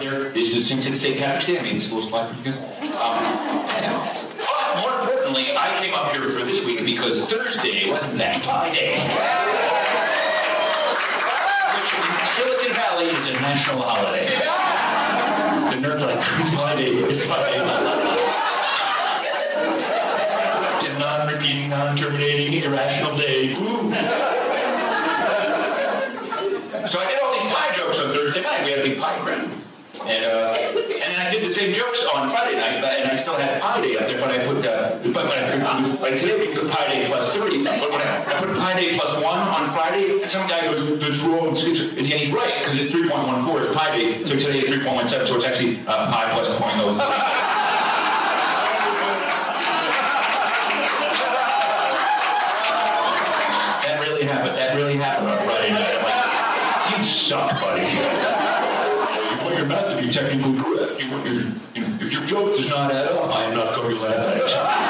there. This is since it's St. Patrick's Day. I made this little slide for you guys. Um. But more importantly, I came up here for this week because Thursday wasn't that Pi Day. Which in Silicon Valley is a national holiday. The nerds like, Pi Day, it's Pi Day. It's non-repeating, non-terminating, irrational day. Ooh. So I did all these pie jokes on Thursday night. We had a big pie crowd. And, uh, and then I did the same jokes on Friday night, but, and I still had Pi Day up there, but I put, uh, but, but I like today we put Pi Day plus three, but when I, I put Pi Day plus one on Friday, and some guy goes, that's wrong, and he's right, because it's 3.14 is Pi Day, so today is 3.17, so it's actually uh, Pi plus 0.03. That really happened. That really happened on Friday night. I'm like, you suck, buddy. Technically correct. You want you if your joke does not add up, I am not going to laugh at it.